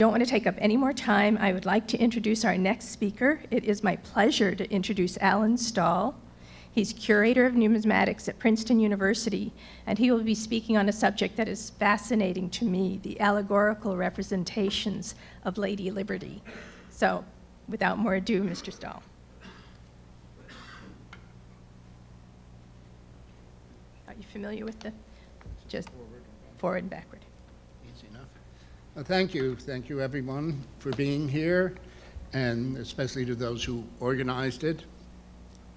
Don't want to take up any more time. I would like to introduce our next speaker. It is my pleasure to introduce Alan Stahl. He's curator of numismatics at Princeton University, and he will be speaking on a subject that is fascinating to me the allegorical representations of Lady Liberty. So, without more ado, Mr. Stahl. Are you familiar with the just forward and backward? Well, thank you. Thank you, everyone, for being here, and especially to those who organized it.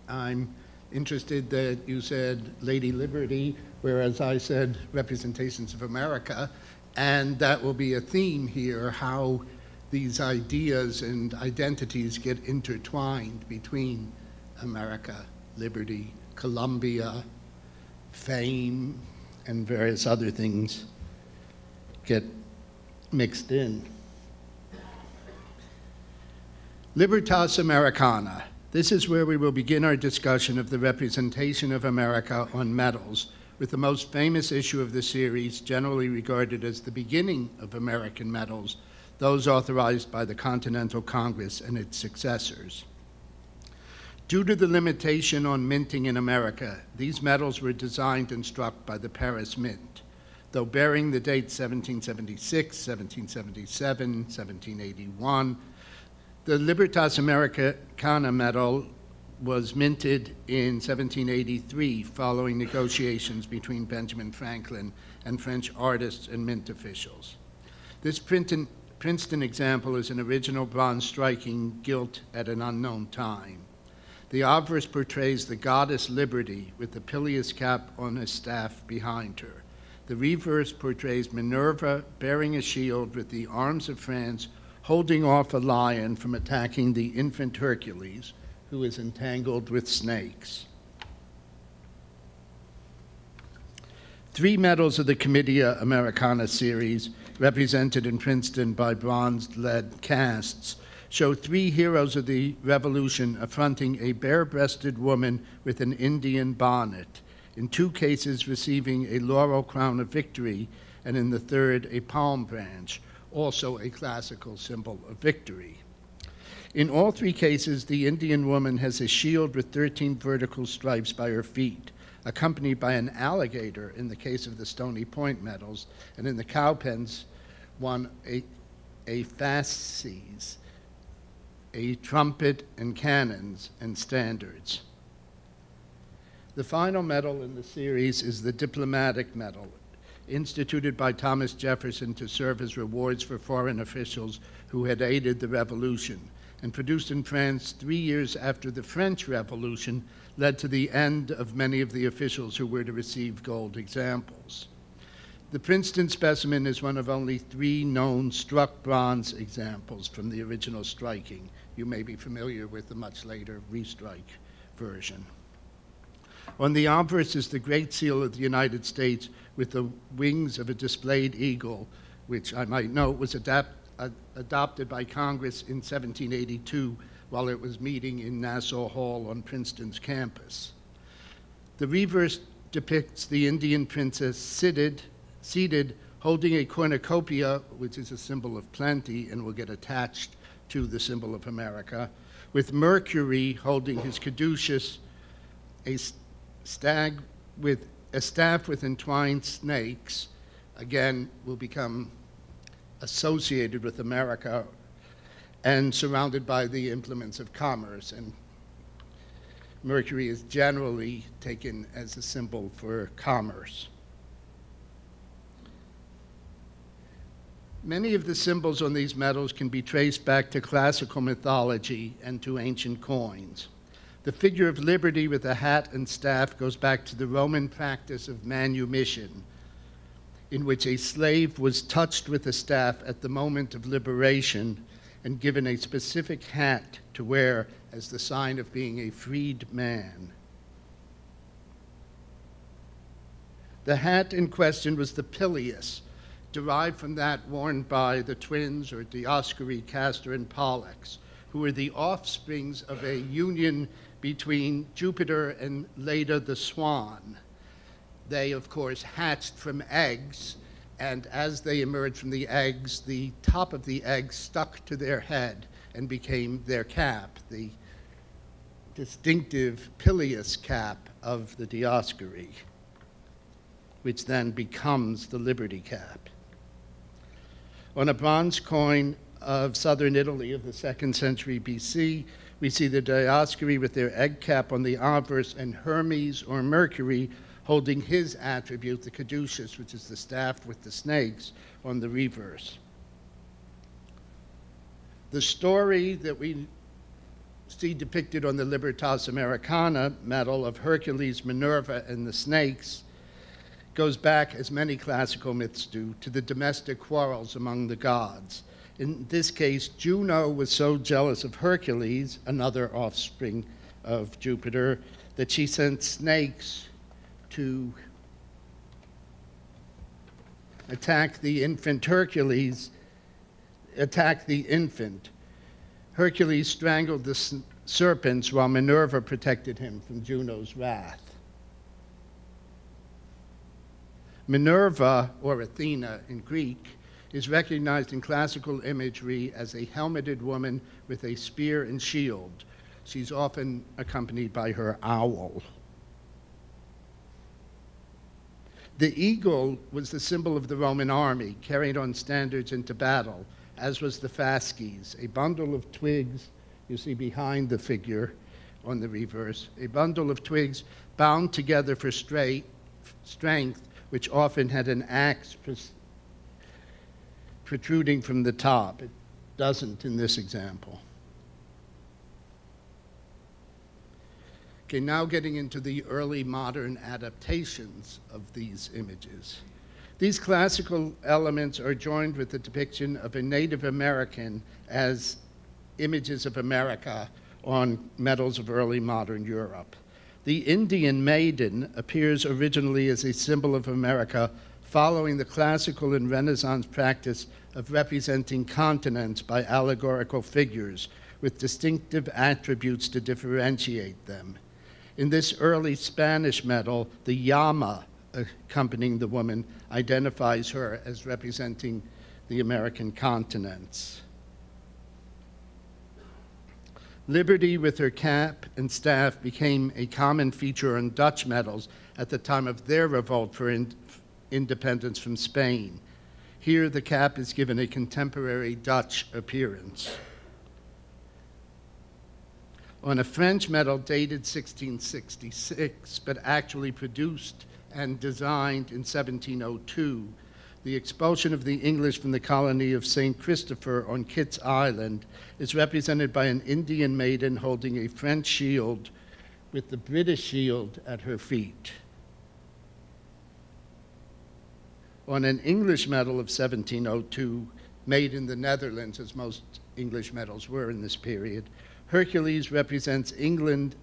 I'm interested that you said Lady Liberty, whereas I said representations of America, and that will be a theme here how these ideas and identities get intertwined between America, liberty, Columbia, fame, and various other things get mixed in. Libertas Americana this is where we will begin our discussion of the representation of America on medals, with the most famous issue of the series generally regarded as the beginning of American medals, those authorized by the Continental Congress and its successors. Due to the limitation on minting in America, these medals were designed and struck by the Paris Mint, though bearing the dates 1776, 1777, 1781, the Libertas Americana medal was minted in 1783 following negotiations between Benjamin Franklin and French artists and mint officials. This Princeton, Princeton example is an original bronze striking gilt at an unknown time. The obverse portrays the goddess Liberty with the pileus cap on a staff behind her. The reverse portrays Minerva bearing a shield with the arms of France holding off a lion from attacking the infant Hercules, who is entangled with snakes. Three medals of the Comitia Americana series, represented in Princeton by bronze lead casts, show three heroes of the Revolution affronting a bare breasted woman with an Indian bonnet, in two cases receiving a laurel crown of victory, and in the third, a palm branch, also a classical symbol of victory. In all three cases, the Indian woman has a shield with 13 vertical stripes by her feet, accompanied by an alligator in the case of the Stony Point medals, and in the cowpens, one a, a fasces, a trumpet and cannons and standards. The final medal in the series is the diplomatic medal, instituted by Thomas Jefferson to serve as rewards for foreign officials who had aided the revolution, and produced in France three years after the French Revolution led to the end of many of the officials who were to receive gold examples. The Princeton specimen is one of only three known struck bronze examples from the original striking. You may be familiar with the much later restrike version. On the obverse is the Great Seal of the United States with the wings of a displayed eagle, which I might note was adapt, uh, adopted by Congress in 1782 while it was meeting in Nassau Hall on Princeton's campus. The reverse depicts the Indian princess seated, seated holding a cornucopia, which is a symbol of plenty and will get attached to the symbol of America, with Mercury holding his caduceus, a stag with a staff with entwined snakes, again, will become associated with America and surrounded by the implements of commerce. And Mercury is generally taken as a symbol for commerce. Many of the symbols on these medals can be traced back to classical mythology and to ancient coins. The figure of liberty with a hat and staff goes back to the Roman practice of manumission, in which a slave was touched with a staff at the moment of liberation and given a specific hat to wear as the sign of being a freed man. The hat in question was the pileus, derived from that worn by the twins or Dioscuri, Castor, and Pollux, who were the offsprings of a union between Jupiter and Leda the swan. They, of course, hatched from eggs and as they emerged from the eggs, the top of the egg stuck to their head and became their cap, the distinctive pileus cap of the Dioscuri, which then becomes the Liberty cap. On a bronze coin of southern Italy of the second century BC, we see the Dioscuri with their egg cap on the obverse and Hermes or Mercury holding his attribute, the caduceus, which is the staff with the snakes, on the reverse. The story that we see depicted on the Libertas Americana medal of Hercules, Minerva, and the snakes goes back, as many classical myths do, to the domestic quarrels among the gods. In this case, Juno was so jealous of Hercules, another offspring of Jupiter, that she sent snakes to attack the infant Hercules, attack the infant. Hercules strangled the serpents while Minerva protected him from Juno's wrath. Minerva, or Athena in Greek, is recognized in classical imagery as a helmeted woman with a spear and shield. She's often accompanied by her owl. The eagle was the symbol of the Roman army, carried on standards into battle, as was the fasces, a bundle of twigs you see behind the figure on the reverse, a bundle of twigs bound together for straight, strength, which often had an axe protruding from the top. It doesn't in this example. Okay, now getting into the early modern adaptations of these images. These classical elements are joined with the depiction of a Native American as images of America on medals of early modern Europe. The Indian maiden appears originally as a symbol of America following the classical and Renaissance practice of representing continents by allegorical figures with distinctive attributes to differentiate them. In this early Spanish medal, the llama accompanying the woman identifies her as representing the American continents. Liberty with her cap and staff became a common feature on Dutch medals at the time of their revolt for in independence from Spain. Here, the cap is given a contemporary Dutch appearance on a French medal dated 1666, but actually produced and designed in 1702. The expulsion of the English from the colony of St. Christopher on Kitts Island is represented by an Indian maiden holding a French shield with the British shield at her feet. On an English medal of 1702, made in the Netherlands, as most English medals were in this period, Hercules represents England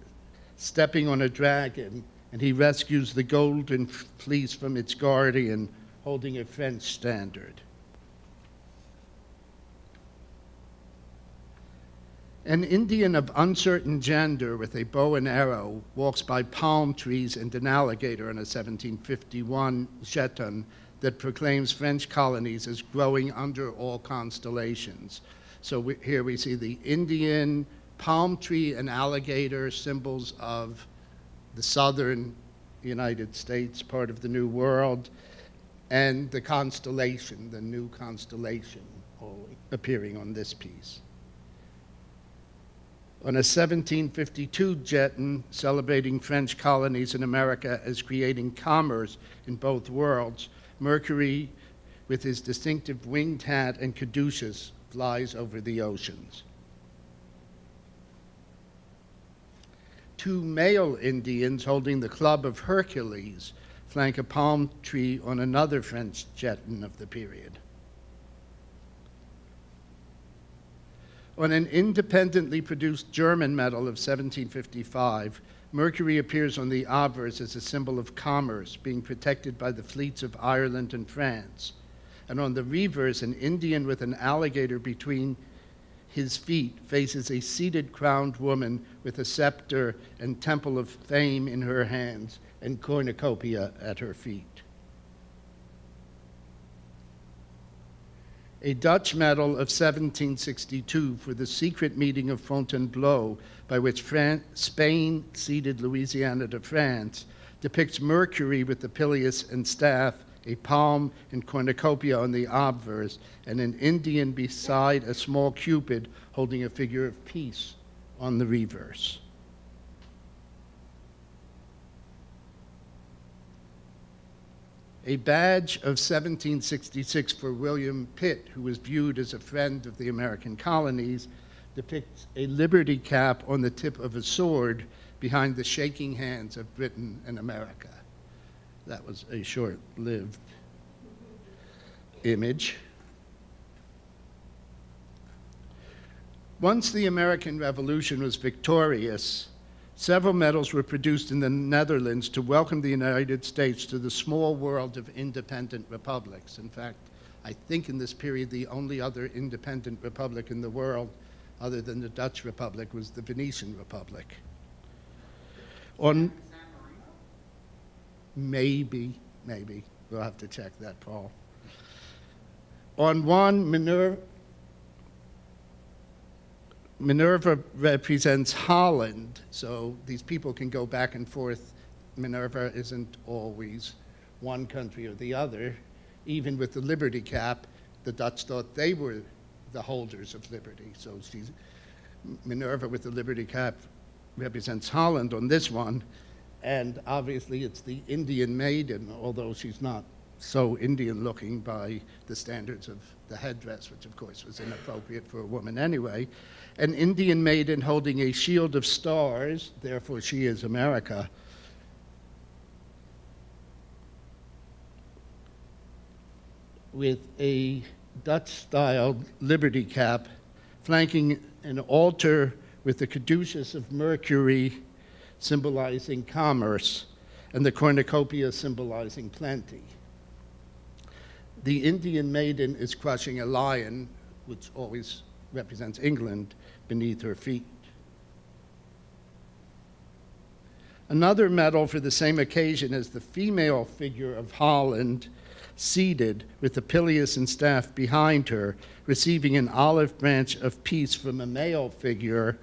stepping on a dragon, and he rescues the golden fleece from its guardian, holding a French standard. An Indian of uncertain gender with a bow and arrow walks by palm trees and an alligator in a 1751 jeton that proclaims French colonies as growing under all constellations. So we, here we see the Indian palm tree and alligator, symbols of the southern United States, part of the New World, and the constellation, the new constellation appearing on this piece. On a 1752 jeton celebrating French colonies in America as creating commerce in both worlds, Mercury, with his distinctive winged hat and caduceus, flies over the oceans. two male Indians holding the club of Hercules flank a palm tree on another French jeton of the period. On an independently produced German medal of 1755, Mercury appears on the obverse as a symbol of commerce, being protected by the fleets of Ireland and France. And on the reverse, an Indian with an alligator between his feet faces a seated crowned woman with a scepter and temple of fame in her hands and cornucopia at her feet. A Dutch medal of 1762 for the secret meeting of Fontainebleau by which Fran- Spain ceded Louisiana to France depicts Mercury with the pileus and staff, a palm and cornucopia on the obverse, and an Indian beside a small cupid holding a figure of peace on the reverse. A badge of 1766 for William Pitt, who was viewed as a friend of the American colonies, depicts a liberty cap on the tip of a sword behind the shaking hands of Britain and America. That was a short lived image. Once the American Revolution was victorious, several medals were produced in the Netherlands to welcome the United States to the small world of independent republics. In fact, I think in this period the only other independent republic in the world, other than the Dutch Republic, was the Venetian Republic. On maybe, maybe we'll have to check that, Paul. On one, Minerva, Minerva represents Holland, so these people can go back and forth. Minerva isn't always one country or the other. Even with the Liberty Cap, the Dutch thought they were the holders of liberty. So she's, Minerva with the Liberty Cap represents Holland on this one, and obviously it's the Indian maiden, although she's not so Indian looking by the standards of the headdress, which of course was inappropriate for a woman anyway. An Indian maiden holding a shield of stars, therefore she is America. With a Dutch styled liberty cap flanking an altar with the caduceus of Mercury symbolizing commerce and the cornucopia symbolizing plenty. The Indian maiden is crushing a lion, which always represents England, beneath her feet. Another medal for the same occasion is the female figure of Holland, seated with the pileus and staff behind her, receiving an olive branch of peace from a male figure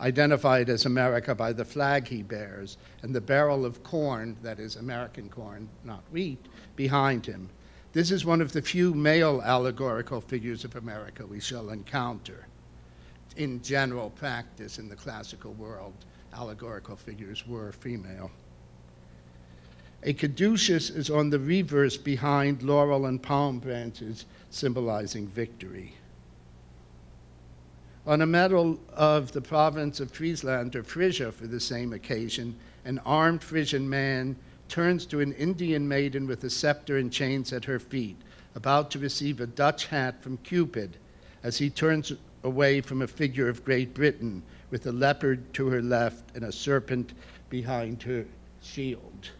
identified as America by the flag he bears and the barrel of corn, that is American corn, not wheat, behind him. This is one of the few male allegorical figures of America we shall encounter. In general practice in the classical world, allegorical figures were female. A caduceus is on the reverse behind laurel and palm branches, symbolizing victory. On a medal of the province of Friesland or Frisia for the same occasion, an armed Frisian man turns to an Indian maiden with a scepter and chains at her feet, about to receive a Dutch hat from Cupid, as he turns away from a figure of Great Britain with a leopard to her left and a serpent behind her shield.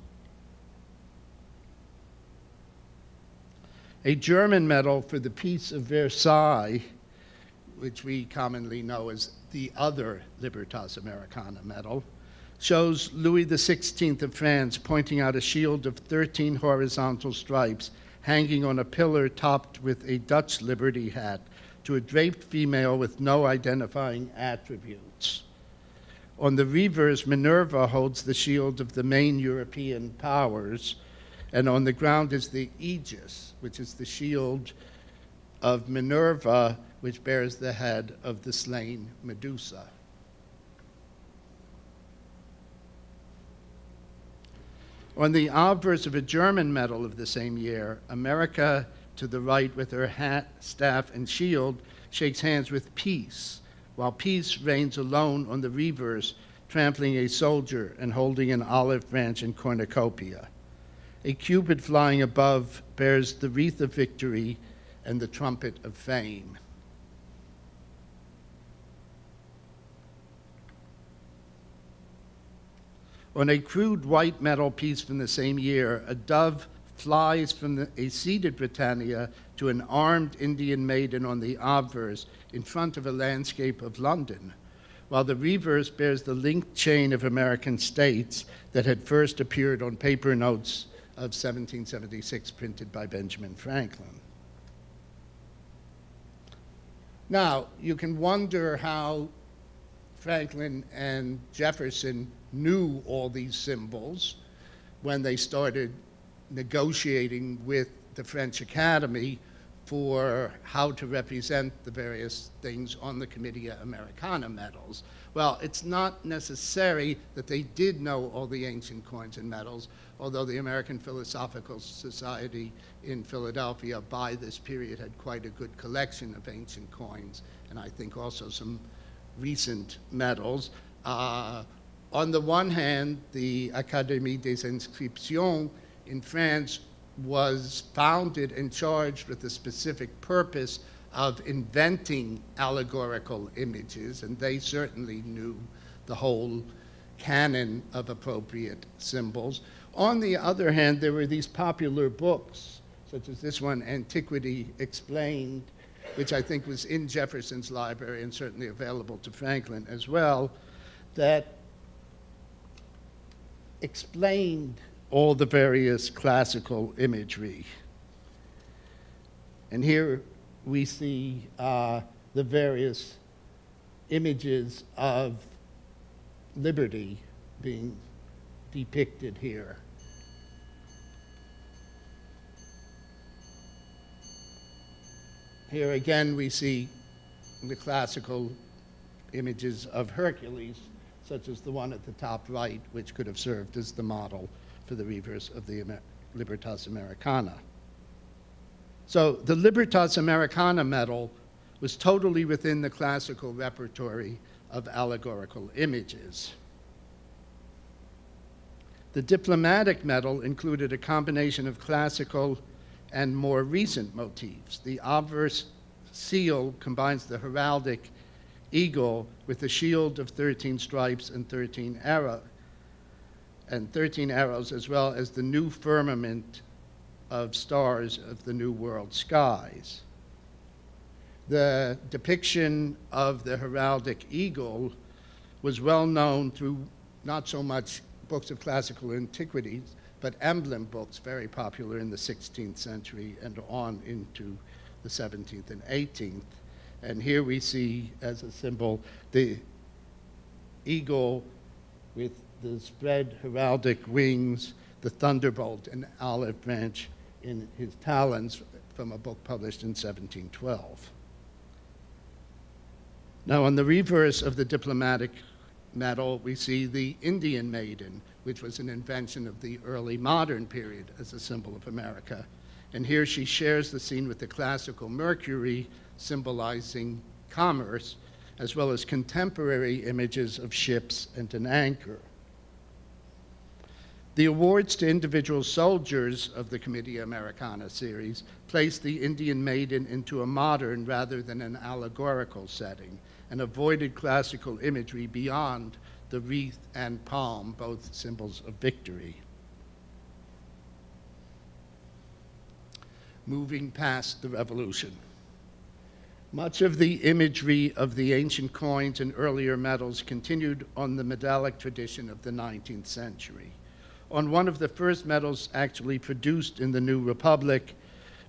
A German medal for the Peace of Versailles, which we commonly know as the other Libertas Americana medal, shows Louis XVI of France pointing out a shield of 13 horizontal stripes hanging on a pillar topped with a Dutch liberty hat to a draped female with no identifying attributes. On the reverse, Minerva holds the shield of the main European powers, and on the ground is the aegis, which is the shield of Minerva, which bears the head of the slain Medusa. On the obverse of a German medal of the same year, America to the right with her hat, staff, and shield shakes hands with peace, while peace reigns alone on the reverse, trampling a soldier and holding an olive branch and cornucopia. A cupid flying above bears the wreath of victory and the trumpet of fame. On a crude white metal piece from the same year, a dove flies from the, a seated Britannia to an armed Indian maiden on the obverse in front of a landscape of London, while the reverse bears the linked chain of American states that had first appeared on paper notes of 1776 printed by Benjamin Franklin. Now, you can wonder how Franklin and Jefferson knew all these symbols when they started negotiating with the French Academy for how to represent the various things on the Comitia Americana medals. Well, it's not necessary that they did know all the ancient coins and medals, although the American Philosophical Society in Philadelphia by this period had quite a good collection of ancient coins, and I think also some recent medals. Uh, on the one hand, the Académie des Inscriptions in France was founded and charged with the specific purpose of inventing allegorical images, and they certainly knew the whole canon of appropriate symbols. On the other hand, there were these popular books, such as this one, Antiquity Explained, which I think was in Jefferson's library and certainly available to Franklin as well, that explained all the various classical imagery. And here we see uh, the various images of liberty being depicted here. Here again, we see the classical images of Hercules, such as the one at the top right, which could have served as the model for the reverse of the Amer Libertas Americana. So the Libertas Americana medal was totally within the classical repertory of allegorical images. The diplomatic medal included a combination of classical and more recent motifs. The obverse seal combines the heraldic eagle with the shield of 13 stripes and 13 arrows, and 13 arrows, as well as the new firmament of stars of the New World skies. The depiction of the heraldic eagle was well known through not so much books of classical antiquities, but emblem books, very popular in the 16th century and on into the 17th and 18th. And here we see as a symbol the eagle with the spread heraldic wings, the thunderbolt and olive branch in his talons from a book published in 1712. Now, on the reverse of the diplomatic medal, we see the Indian maiden, which was an invention of the early modern period as a symbol of America. And here she shares the scene with the classical Mercury, symbolizing commerce, as well as contemporary images of ships and an anchor. The awards to individual soldiers of the Comitia Americana series placed the Indian Maiden into a modern rather than an allegorical setting and avoided classical imagery beyond the wreath and palm, both symbols of victory. Moving past the revolution. Much of the imagery of the ancient coins and earlier medals continued on the medallic tradition of the 19th century on one of the first medals actually produced in the New Republic.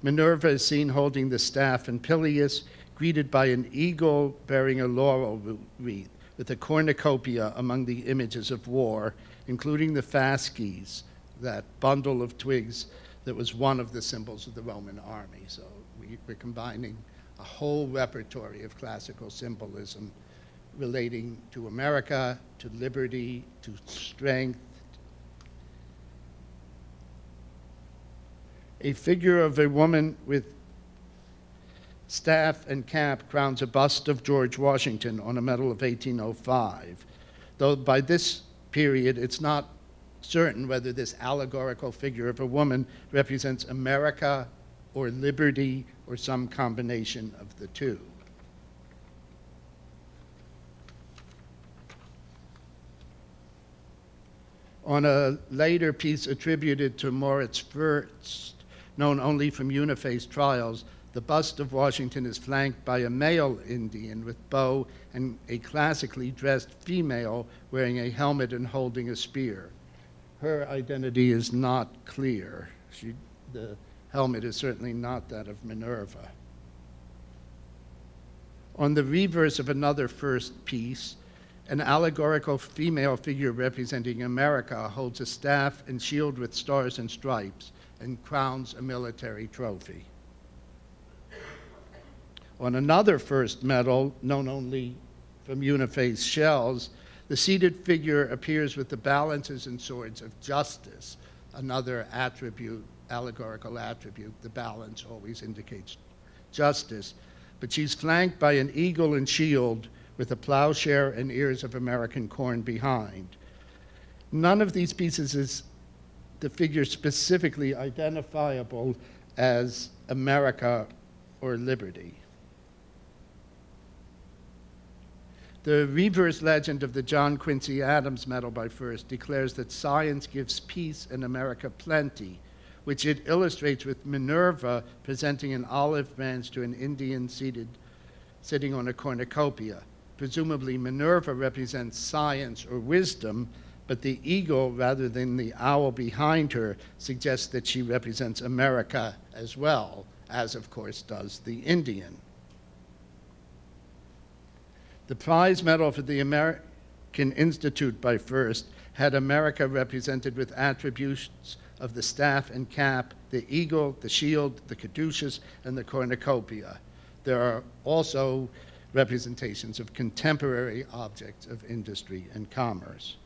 Minerva is seen holding the staff and pileus, greeted by an eagle bearing a laurel wreath, with a cornucopia among the images of war, including the fasces, that bundle of twigs that was one of the symbols of the Roman army. So we, we're combining a whole repertory of classical symbolism relating to America, to liberty, to strength, a figure of a woman with staff and cap crowns a bust of George Washington on a medal of 1805. Though by this period, it's not certain whether this allegorical figure of a woman represents America or liberty or some combination of the two. On a later piece attributed to Moritz Fürst, known only from Uniface trials, the bust of Washington is flanked by a male Indian with bow and a classically dressed female wearing a helmet and holding a spear. Her identity is not clear. She, the helmet is certainly not that of Minerva. On the reverse of another Fürst piece, an allegorical female figure representing America holds a staff and shield with stars and stripes and crowns a military trophy. On another Fürst medal, known only from Uniface shells, the seated figure appears with the balances and swords of justice, another attribute, allegorical attribute. The balance always indicates justice. But she's flanked by an eagle and shield with a plowshare and ears of American corn behind. None of these pieces is the figure specifically identifiable as America or liberty. The reverse legend of the John Quincy Adams Medal by Fürst declares that science gives peace and America plenty, which it illustrates with Minerva presenting an olive branch to an Indian seated, sitting on a cornucopia. Presumably, Minerva represents science or wisdom, but the eagle, rather than the owl behind her, suggests that she represents America as well, as of course does the Indian. The prize medal for the American Institute by Fürst had America represented with attributes of the staff and cap, the eagle, the shield, the caduceus, and the cornucopia. There are also representations of contemporary objects of industry and commerce.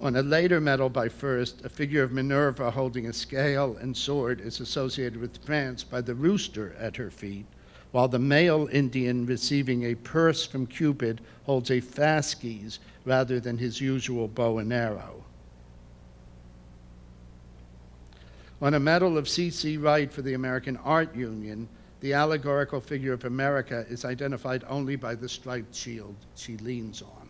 On a later medal by Fürst, a figure of Minerva holding a scale and sword is associated with France by the rooster at her feet, while the male Indian receiving a purse from Cupid holds a fasces rather than his usual bow and arrow. On a medal of C.C. Wright for the American Art Union, the allegorical figure of America is identified only by the striped shield she leans on.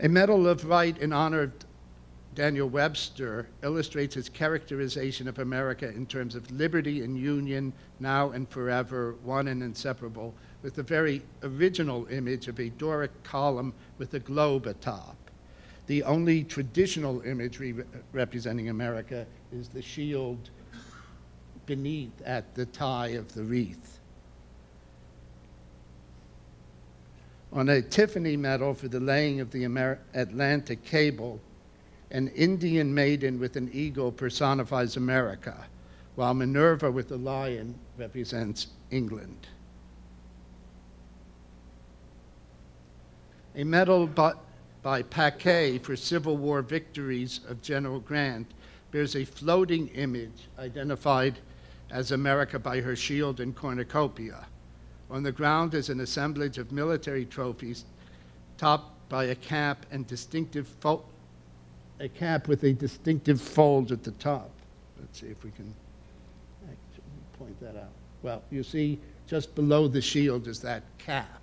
A medal of Wright in honor of Daniel Webster illustrates his characterization of America in terms of liberty and union, now and forever, one and inseparable, with the very original image of a Doric column with a globe atop. The only traditional imagery re representing America is the shield beneath at the tie of the wreath. On a Tiffany medal for the laying of the Amer Atlantic cable, an Indian maiden with an eagle personifies America, while Minerva with a lion represents England. A medal by, by Paquet for Civil War victories of General Grant bears a floating image identified as America by her shield and cornucopia. On the ground is an assemblage of military trophies topped by a cap and distinctive a cap with a distinctive fold at the top. Let's see if we can point that out. Well, you see just below the shield is that cap.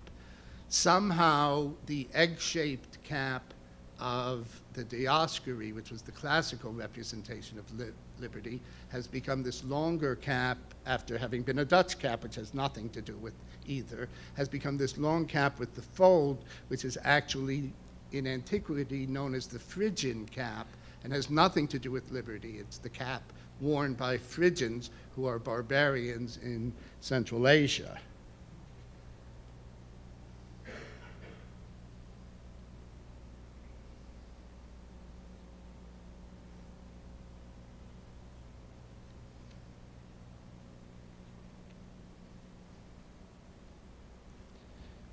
Somehow the egg-shaped cap of the Dioscuri, which was the classical representation of li liberty, has become this longer cap after having been a Dutch cap, which has nothing to do with either, has become this long cap with the fold, which is actually in antiquity known as the Phrygian cap and has nothing to do with liberty. It's the cap worn by Phrygians, who are barbarians in Central Asia.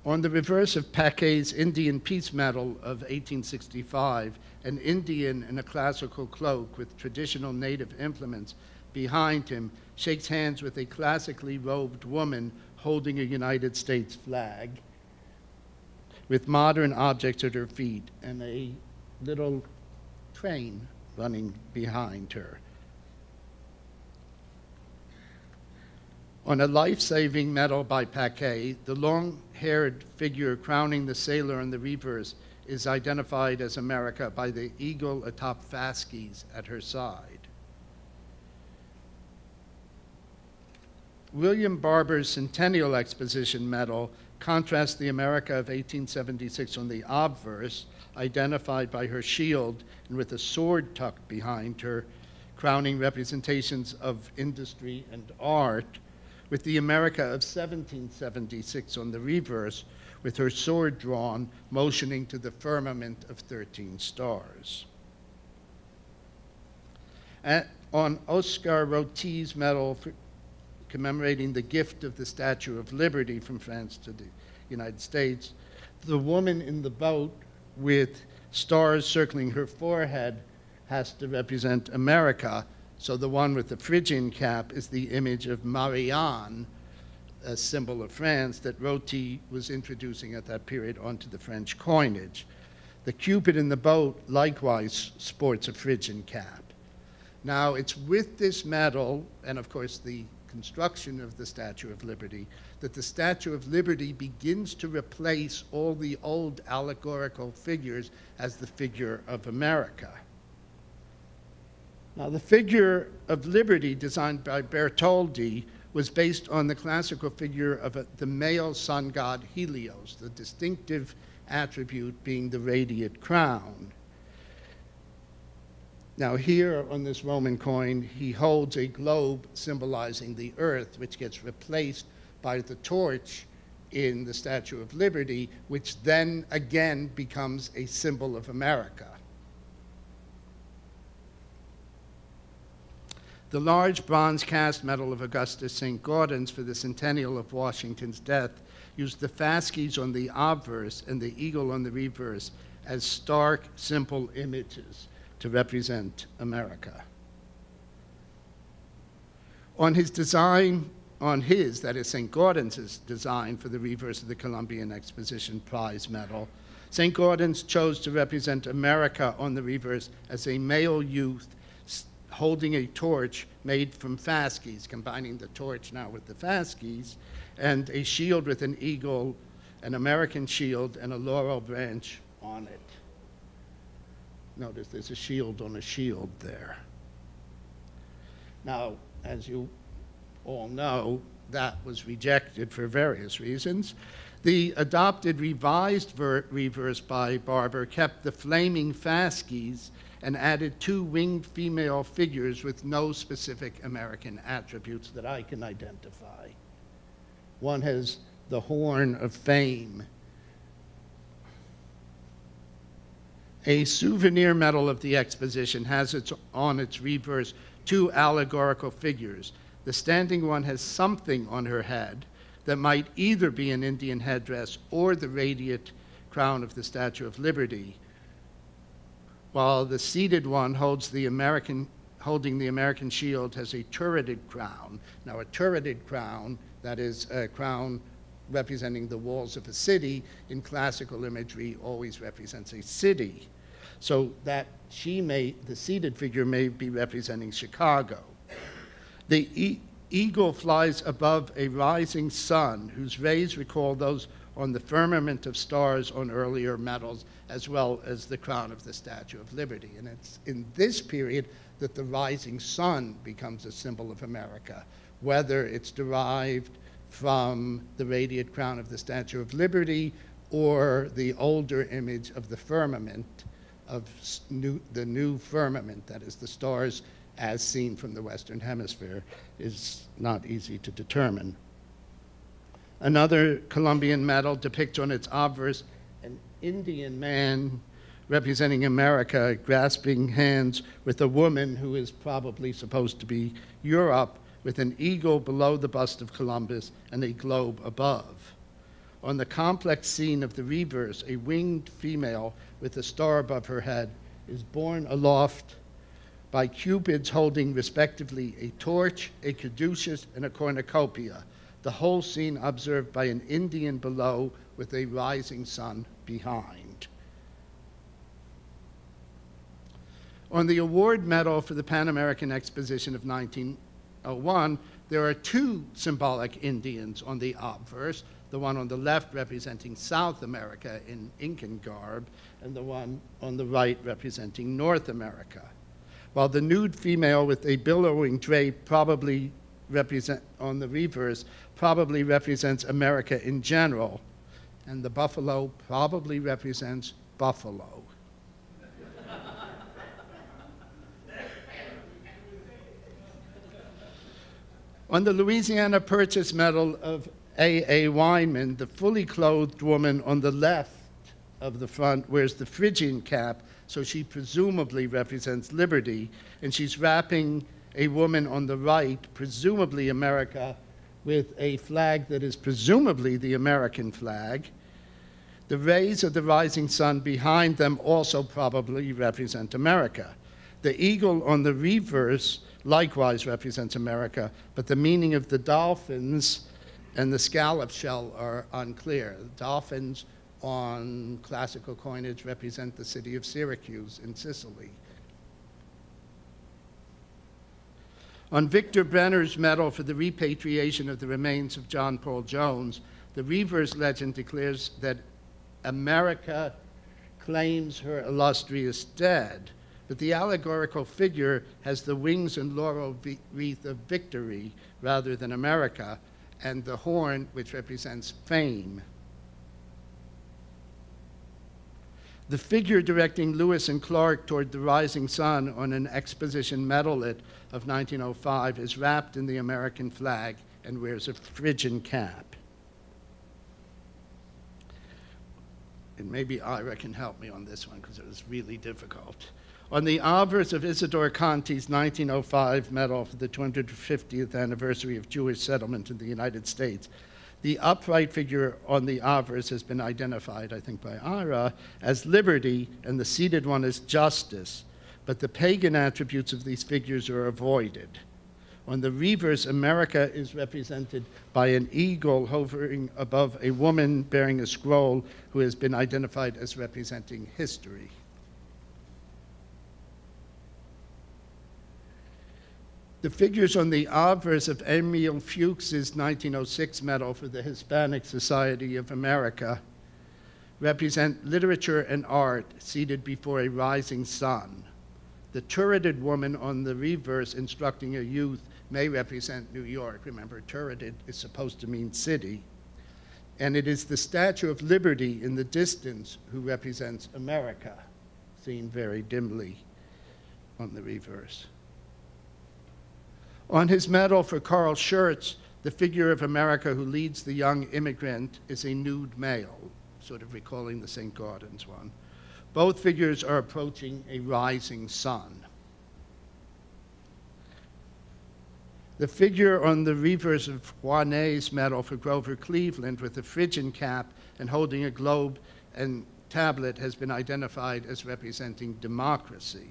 On the reverse of Paquet's Indian Peace Medal of 1865, an Indian in a classical cloak with traditional native implements behind him shakes hands with a classically robed woman holding a United States flag with modern objects at her feet and a little train running behind her. On a life-saving medal by Paquet, the long-haired figure crowning the sailor in the reverse is identified as America by the eagle atop fasces at her side. William Barber's Centennial Exposition Medal contrasts the America of 1876 on the obverse, identified by her shield and with a sword tucked behind her, crowning representations of industry and art, with the America of 1776 on the reverse, with her sword drawn, motioning to the firmament of 13 stars. At, on Oscar Roty's medal for commemorating the gift of the Statue of Liberty from France to the United States, the woman in the boat with stars circling her forehead has to represent America. So the one with the Phrygian cap is the image of Marianne, a symbol of France that Roty was introducing at that period onto the French coinage. The Cupid in the boat likewise sports a Phrygian cap. Now, it's with this medal, and of course the construction of the Statue of Liberty, that the Statue of Liberty begins to replace all the old allegorical figures as the figure of America. Now, the figure of liberty designed by Bartholdi was based on the classical figure of a, the male sun god Helios, the distinctive attribute being the radiant crown. Now, here on this Roman coin, he holds a globe symbolizing the earth, which gets replaced by the torch in the Statue of Liberty, which then again becomes a symbol of America. The large bronze cast medal of Augustus St. Gaudens for the centennial of Washington's death used the fasces on the obverse and the eagle on the reverse as stark, simple images to represent America. On his design, on his, that is St. Gaudens's design for the reverse of the Columbian Exposition Prize Medal, St. Gaudens chose to represent America on the reverse as a male youth holding a torch made from fasces, combining the torch now with the fasces, and a shield with an eagle, an American shield, and a laurel branch on it. Notice there's a shield on a shield there. Now, as you all know, that was rejected for various reasons. The adopted revised reverse by Barber kept the flaming fasces and added two winged female figures with no specific American attributes that I can identify. One has the horn of fame. A souvenir medal of the exposition has its, on its reverse two allegorical figures. The standing one has something on her head that might either be an Indian headdress or the radiant crown of the Statue of Liberty while the seated one holds the American, holding the American shield has a turreted crown. Now, a turreted crown, that is a crown representing the walls of a city, in classical imagery always represents a city. So that she may, the seated figure may be representing Chicago. The e eagle flies above a rising sun whose rays recall those on the firmament of stars on earlier medals, as well as the crown of the Statue of Liberty. And it's in this period that the rising sun becomes a symbol of America, whether it's derived from the radiant crown of the Statue of Liberty or the older image of the firmament, of new, the new firmament, that is, the stars as seen from the Western Hemisphere, is not easy to determine. Another Columbian medal depicts on its obverse an Indian man representing America grasping hands with a woman who is probably supposed to be Europe with an eagle below the bust of Columbus and a globe above. On the complex scene of the reverse, a winged female with a star above her head is borne aloft by cupids holding respectively a torch, a caduceus, and a cornucopia the whole scene observed by an Indian below with a rising sun behind. On the award medal for the Pan American Exposition of 1901, there are two symbolic Indians on the obverse, the one on the left representing South America in Incan garb, and the one on the right representing North America. While the nude female with a billowing drape probably represent on the reverse probably represents America in general, and the buffalo probably represents Buffalo. On the Louisiana Purchase Medal of A.A. Weinman, the fully clothed woman on the left of the front wears the Phrygian cap, so she presumably represents liberty, and she's wrapping a woman on the right, presumably America, with a flag that is presumably the American flag. The rays of the rising sun behind them also probably represent America. The eagle on the reverse likewise represents America, but the meaning of the dolphins and the scallop shell are unclear. The dolphins on classical coinage represent the city of Syracuse in Sicily. On Victor Brenner's medal for the repatriation of the remains of John Paul Jones, the reverse legend declares that America claims her illustrious dead, but the allegorical figure has the wings and laurel wreath of victory rather than America, and the horn, which represents fame. The figure directing Lewis and Clark toward the rising sun on an exposition medallet of 1905 is wrapped in the American flag and wears a Phrygian cap. And maybe Ira can help me on this one because it was really difficult. On the obverse of Isidore Konti's 1905 medal for the 250th anniversary of Jewish settlement in the United States, the upright figure on the obverse has been identified, I think, by Ira as liberty, and the seated one as justice. But the pagan attributes of these figures are avoided. On the reverse, America is represented by an eagle hovering above a woman bearing a scroll who has been identified as representing history. The figures on the obverse of Emil Fuchs's 1906 medal for the Hispanic Society of America represent literature and art seated before a rising sun. The turreted woman on the reverse instructing a youth may represent New York. Remember, turreted is supposed to mean city. And it is the Statue of Liberty in the distance who represents America, seen very dimly on the reverse. On his medal for Carl Schurz, the figure of America who leads the young immigrant is a nude male, sort of recalling the St. Gaudens one. Both figures are approaching a rising sun. The figure on the reverse of Juanet's medal for Grover Cleveland with a Phrygian cap and holding a globe and tablet has been identified as representing democracy.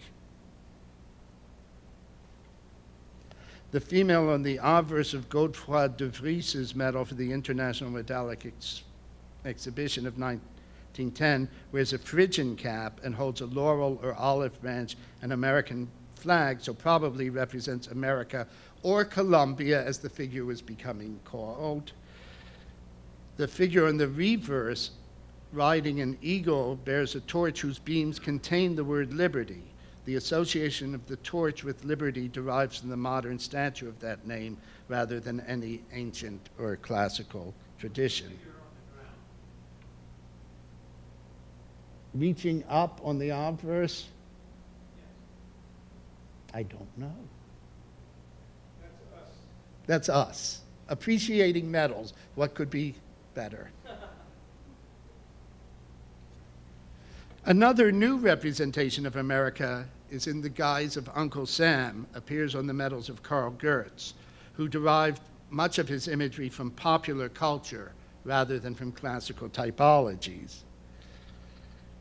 The female on the obverse of Godefroy Devreese's medal for the International Medallic Ex Exhibition of 1910 wears a Phrygian cap and holds a laurel or olive branch and American flag, so probably represents America or Columbia as the figure was becoming called. The figure on the reverse, riding an eagle, bears a torch whose beams contain the word liberty. The association of the torch with liberty derives from the modern statue of that name rather than any ancient or classical tradition. Reaching up on the obverse? I don't know. That's us. That's us. Appreciating medals. What could be better? Another new representation of America is in the guise of Uncle Sam, appears on the medals of Carl Goetz, who derived much of his imagery from popular culture rather than from classical typologies.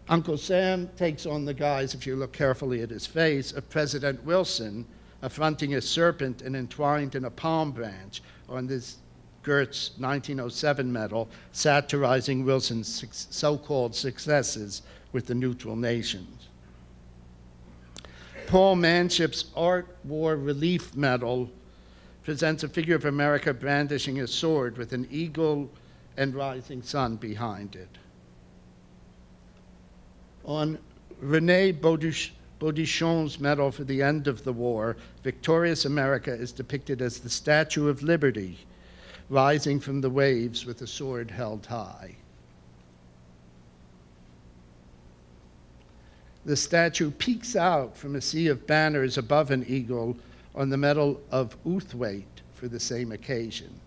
Uncle Sam takes on the guise, if you look carefully at his face, of President Wilson, affronting a serpent and entwined in a palm branch on this Goetz 1907 medal, satirizing Wilson's so called successes with the neutral nations. Paul Manship's Art War Relief Medal presents a figure of America brandishing a sword with an eagle and rising sun behind it. On Rene Baudichon's medal for the end of the war, victorious America is depicted as the Statue of Liberty, rising from the waves with a sword held high. The statue peeks out from a sea of banners above an eagle on the medal of Outhwaite for the same occasion.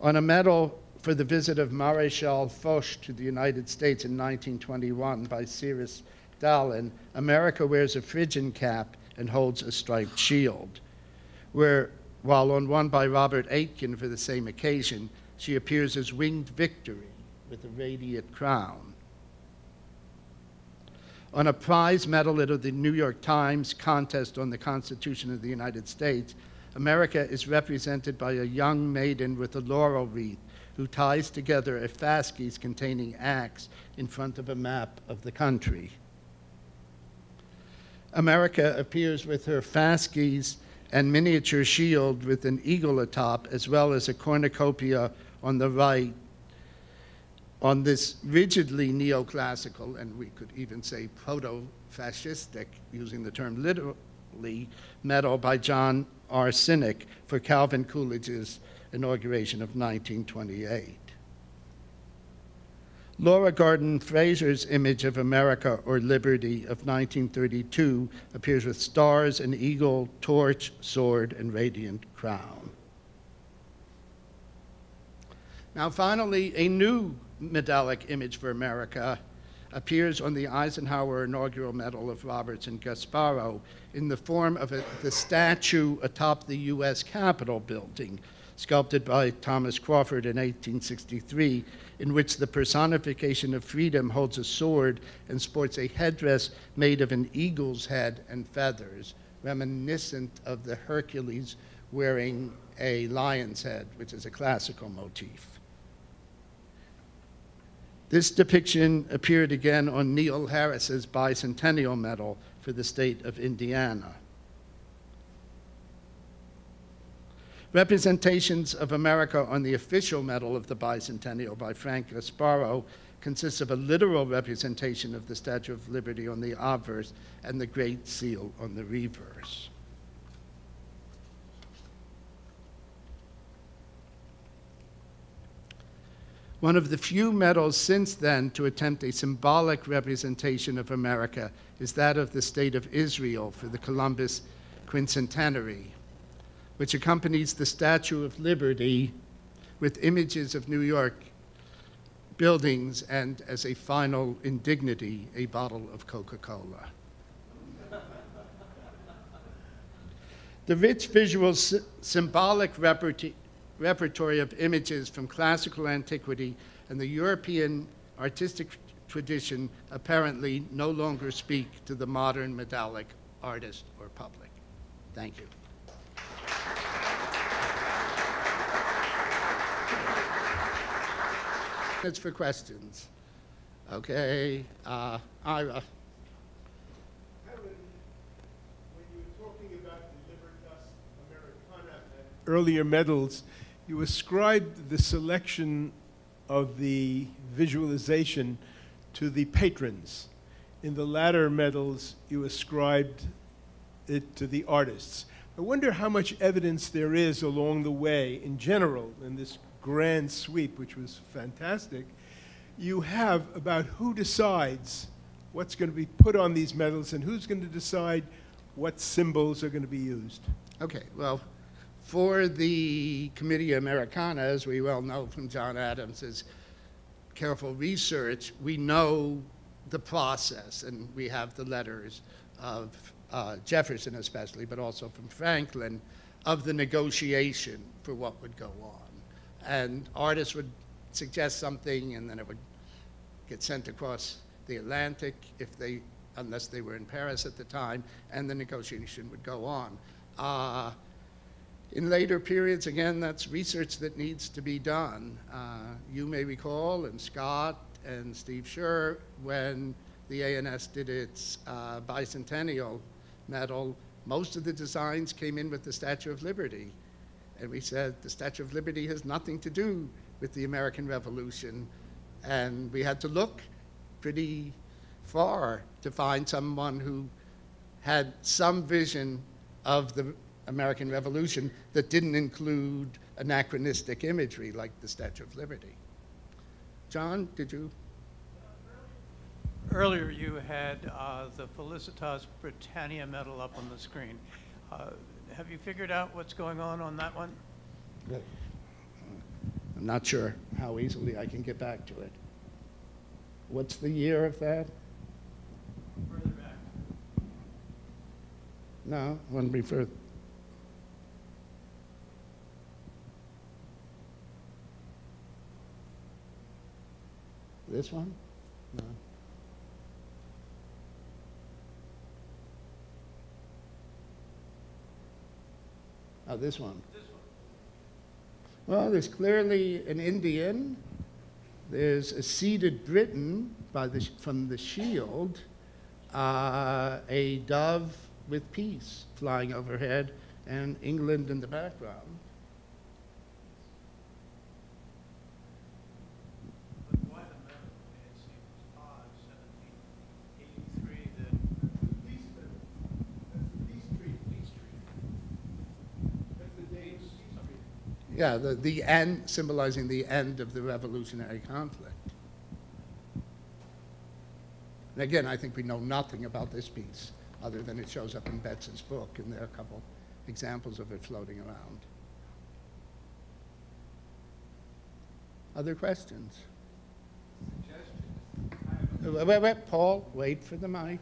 On a medal for the visit of Maréchal Foch to the United States in 1921 by Cyrus Dallin, America wears a Phrygian cap and holds a striped shield. Where, while on one by Robert Aitken for the same occasion, she appears as winged victory with a radiant crown. On a prize medal at the New York Times contest on the Constitution of the United States, America is represented by a young maiden with a laurel wreath who ties together a fasces containing axe in front of a map of the country. America appears with her fasces and miniature shield with an eagle atop, as well as a cornucopia on the right. On this rigidly neoclassical, and we could even say proto fascistic, using the term literally, medal by John R. Sinnock for Calvin Coolidge's inauguration of 1928. Laura Gardin Fraser's image of America or Liberty of 1932 appears with stars, an eagle, torch, sword, and radiant crown. Now, finally, a new medallic image for America appears on the Eisenhower Inaugural Medal of Roberts and Gasparro in the form of a, the statue atop the U.S. Capitol building, sculpted by Thomas Crawford in 1863, in which the personification of freedom holds a sword and sports a headdress made of an eagle's head and feathers, reminiscent of the Hercules wearing a lion's head, which is a classical motif. This depiction appeared again on Neil Harris's bicentennial medal for the state of Indiana. Representations of America on the official medal of the bicentennial by Frank Gasparro consists of a literal representation of the Statue of Liberty on the obverse and the Great Seal on the reverse. One of the few medals since then to attempt a symbolic representation of America is that of the State of Israel for the Columbus Quincentenary, which accompanies the Statue of Liberty with images of New York buildings and, as a final indignity, a bottle of Coca Cola. the rich visual symbolic repertoire repertory of images from classical antiquity and the European artistic tradition apparently no longer speak to the modern medallic artist or public. Thank you. It's for questions. Okay, uh, Ira. earlier medals, you ascribed the selection of the visualization to the patrons. In the latter medals, you ascribed it to the artists. I wonder how much evidence there is along the way, in general, in this grand sweep, which was fantastic, you have about who decides what's going to be put on these medals and who's going to decide what symbols are going to be used. Okay, well, for the Comitia Americana, as we well know from John Adams's careful research, we know the process, and we have the letters of uh, Jefferson especially, but also from Franklin, of the negotiation for what would go on. And artists would suggest something, and then it would get sent across the Atlantic if they, unless they were in Paris at the time, and the negotiation would go on. Uh, in later periods, again, that's research that needs to be done. Uh, you may recall, and Scott and Steve Scher, when the ANS did its uh, bicentennial medal, most of the designs came in with the Statue of Liberty. And we said the Statue of Liberty has nothing to do with the American Revolution. And we had to look pretty far to find someone who had some vision of the American Revolution that didn't include anachronistic imagery like the Statue of Liberty. John, did you? Earlier, you had uh, the Felicitas Britannia medal up on the screen. Uh, have you figured out what's going on on that one? I'm not sure how easily I can get back to it. What's the year of that? Further back. No, wouldn't be further. This one? No. Oh, this one. This one. Well, there's clearly an Indian. There's a seated Briton by the, from the shield, uh, a dove with peace flying overhead, and England in the background. But why the medal? I mean, it seems odd, seventeen eighty-three, that Peace medal. That's the peace treaty. Peace Treaty. That's the Danish peace treaty. Yeah, the, the end, symbolizing the end of the revolutionary conflict. And again, I think we know nothing about this piece, other than it shows up in Betts's book, and there are a couple examples of it floating around. Other questions? Uh, Wait, wait, wait, Paul, wait for the mic.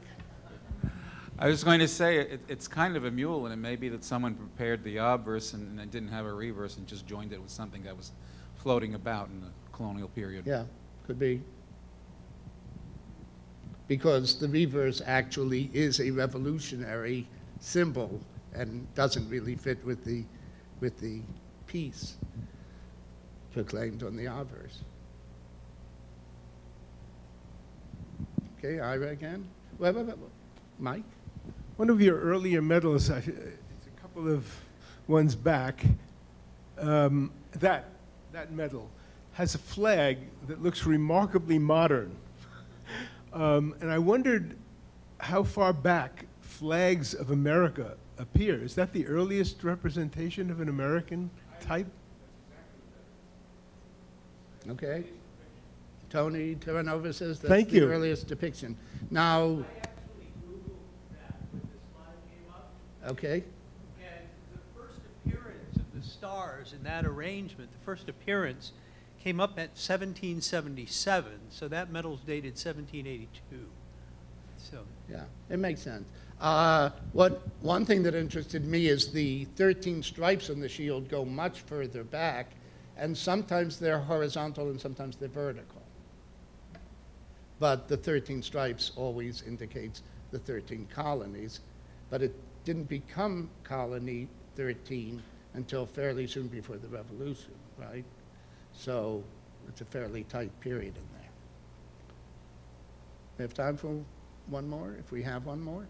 I was going to say, it, it's kind of a mule, and it may be that someone prepared the obverse and, and didn't have a reverse and just joined it with something that was floating about in the colonial period. Yeah, could be. Because the reverse actually is a revolutionary symbol and doesn't really fit with the, with the peace proclaimed on the obverse. Okay, Ira again? Mike? One of your earlier medals, I- it's a couple of ones back, um, that, that medal has a flag that looks remarkably modern. Um, and I wondered how far back flags of America appear. Is that the earliest representation of an American type? Okay. Tony Terranova says that's Thank the you. earliest depiction. Now, I actually Googled that when this slide came up, okay, and the first appearance of the stars in that arrangement, the first appearance came up at seventeen seventy-seven, so that medal's dated seventeen eighty-two. So, Yeah, it makes sense. Uh, what, one thing that interested me is the 13 stripes on the shield go much further back, and sometimes they're horizontal and sometimes they're vertical. But the 13 stripes always indicates the 13 colonies, but it didn't become colony 13 until fairly soon before the revolution, right? So it's a fairly tight period in there. We have time for one more, if we have one more?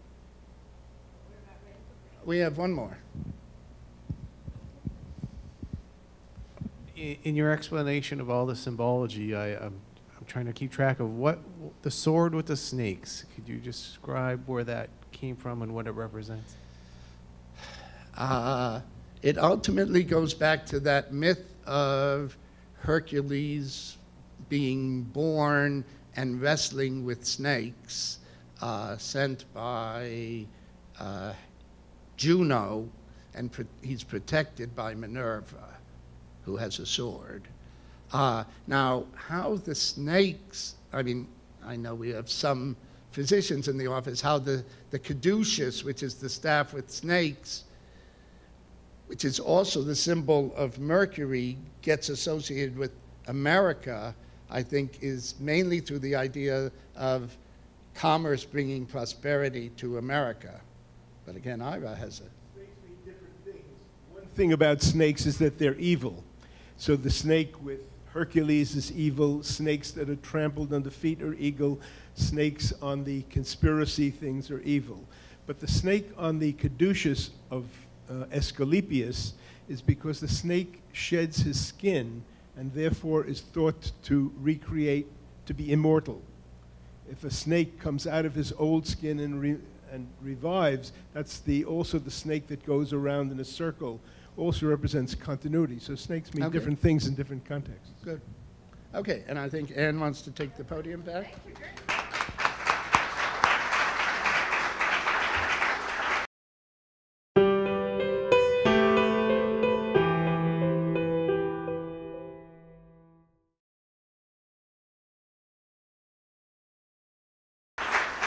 We have one more. In your explanation of all the symbology, I, I'm trying to keep track of what, the sword with the snakes. Could you describe where that came from and what it represents? Uh, it ultimately goes back to that myth of Hercules being born and wrestling with snakes, uh, sent by uh, Juno, and pro- he's protected by Minerva, who has a sword. Uh, now, how the snakes, I mean, I know we have some physicians in the office, how the, the caduceus, which is the staff with snakes, which is also the symbol of Mercury, gets associated with America, I think, is mainly through the idea of commerce bringing prosperity to America. But again, Ira has a. Snakes mean different things. One thing about snakes is that they're evil. So the snake with Hercules is evil. Snakes that are trampled under the feet are evil. Snakes on the conspiracy things are evil. But the snake on the caduceus of uh, Asclepius is because the snake sheds his skin and therefore is thought to recreate, to be immortal. If a snake comes out of his old skin and, re- and revives, that's the, also the snake that goes around in a circle, also represents continuity. So snakes mean Okay. different things in different contexts. Good. Okay, and I think Anne wants to take the podium back.